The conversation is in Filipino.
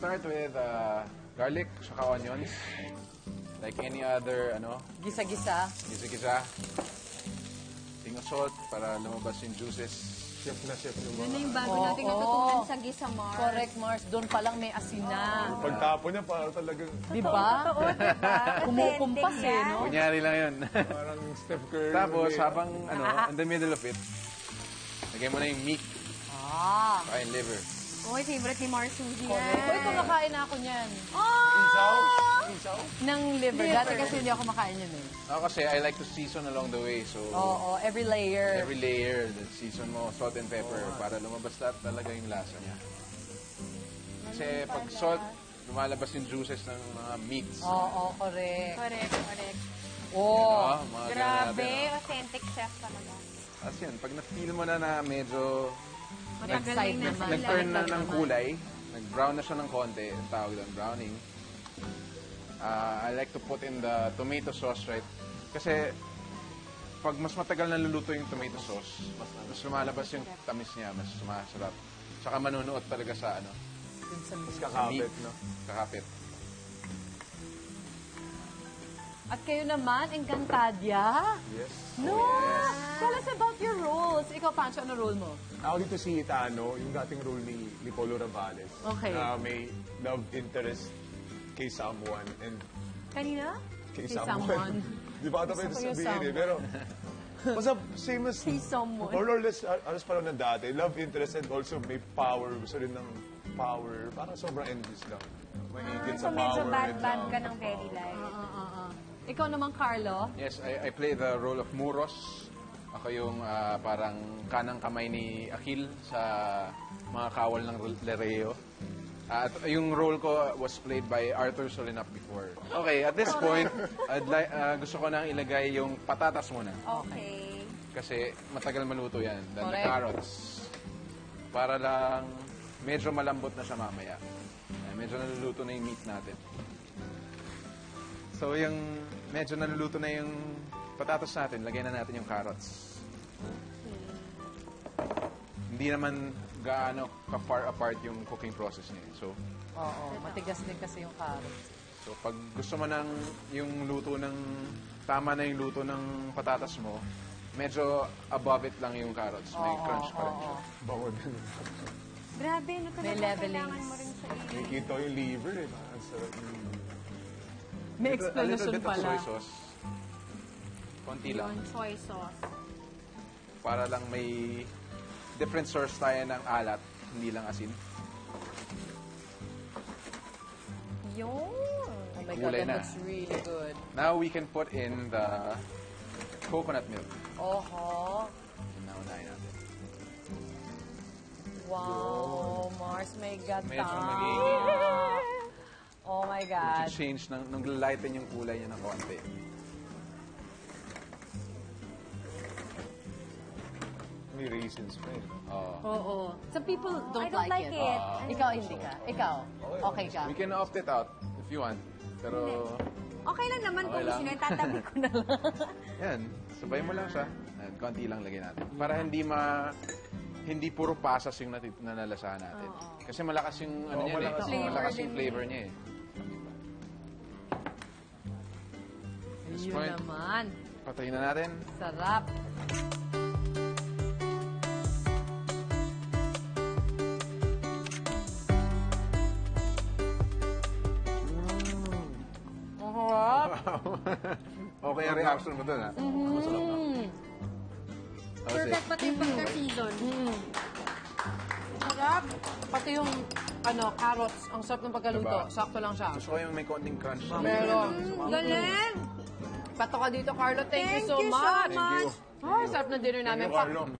start with uh, garlic, saka onions. Like any other, ano, Gisa-gisa. gisa-gisa. Ting of salt para lumabas yung juices. Chef na chef yung Yun na mga... yung bago Oo. nating natutunan sa Gisa Mars. Correct, Mars. Doon pa lang may asin na. Pagtapon niya, parang talagang Di ba? Totoo, diba? Kumukumpas Authentic eh, no? Kunyari lang yun. parang Steph Curry. Tapos, habang, ano, in the middle of it, lagay mo na yung meat, Ah. yung liver. Uy, favorite ni Mars Suzy. Uy, yan. kumakain na ako niyan. Isaw? Oh! Isaw? Ng liver. Dati kasi hindi ako kumakain yun eh. Ako kasi, I like to season along the way. So, Oo, every layer. every layer, the season mo, salt and pepper, para lumabas lahat talaga yung lasa niya. Kasi pag salt, lumalabas yung juices ng mga meats. Oo, correct. Correct, correct. Oh. Ah, mga ganun Grabe, natin, authentic chef talaga. ah. Tapos yun, pag na-feel mo na na medyo Matagal Nag-side na naman. sila. nag-turn na ng kulay, nag-brown na siya ng konti, ang tawag doon, browning. Ah, I like to put in the tomato sauce, right? Kasi pag mas matagal na luluto yung tomato sauce, mas, mas lumalabas yung tamis niya, mas sumasarap. Tsaka manunuot talaga sa ano, meat. Kakapit, no? kakapit. At kayo naman, Encantadia. Yes. No! Tell us about your roles. Ikaw, Pancho, ano role mo? Ako dito si Tano, yung dating role ni Lipolo Ravales. Okay. Na may love interest kay someone and Kanina? kay, Kay someone. someone. Di ba ito Gusto pwede ko yung sabihin eh. someone. Pero, basta same as, Kay someone. more or less, al- alas pa lang na dati. Love interest and also may power. Gusto rin ng power. Parang sobrang envious lang. Mahigit So sa medyo power. bad and bad love. ka ng very life. Ah, ah, ah. Ikaw naman, Carlo. Yes, I, I play the role of Muros. Ako yung ah, parang kanang kamay ni Akil sa mga kawal ng Lereo. At yung role ko was played by Arthur Solinap before. Okay, at this point, I'd like, ah, gusto ko nang ilagay yung patatas muna. Okay. Kasi matagal maluto yan. Then the Correct. carrots. Para lang medyo malambot na siya mamaya. Ayan, medyo naluluto na yung meat natin. So yung medyo naluluto na yung patatas natin, lagyan na natin yung carrots. Hindi naman gaano ka-far apart yung cooking process niya. eh. So, Oo, matigas din kasi yung carrots. so pag gusto mo ng yung luto ng tama na yung luto ng patatas mo, medyo above it lang yung carrots. May crunch pa rin siya. Bango din. Grabe, no talaga May leveling. kailangan mo rin sa iyo. Nakikita ko yung liver eh. Ang sarap. Mm. May A little explanation bit of pala. soy sauce. Konti lang. Yun, soy sauce. Para lang may different source tayo ng alat, hindi lang asin. Yun. Oh my God, Kulay that na. looks really good. Now we can put in the coconut milk. Oho. Yun na unahin natin. Wow, Mars may gata. Medyo magiging- Oh my God. change ng, nung lighten yung kulay niya ng konti. May raisins pa eh. Oo. Oo. Some people don't, I don't like it. Ah. Ikaw hindi ka. Ikaw. Okay ka. We can opt it out if you want. Pero, Okay lang naman Okay kung lang. gusto nyo, tatabi ko na lang. yan. Sabay mo lang siya. Ayan, konti lang lagay natin. Para hindi ma... Hindi puro pasas yung nati- nanalasahan natin. Kasi malakas yung ano Oo, niya eh. malakas yung Malakas flavor yung din flavor niya eh. Yun point, naman. patayin na natin. Sarap. Harap. okay ang reaction mo dun, ha? Masarap na. Mm. Oh, Perfect pati yung pagka-season. Sarap. Pati yung ano, carrots. Ang sarap ng pagkaluto. Diba? Sakto lang siya. Gusto ko yung may konting crunch. Meron. Galing! Pato ka dito, Carlo. Thank, you so Thank you so much. much. Thank you. Ay, sarap na dinner namin. Thank you, Carlo.